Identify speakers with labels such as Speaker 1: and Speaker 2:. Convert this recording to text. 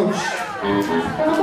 Speaker 1: Out.